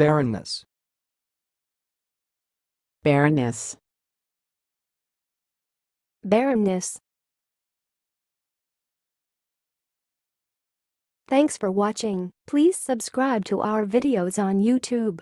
Barrenness. barrenness, barrenness. Thanks for watching. Please subscribe to our videos on YouTube.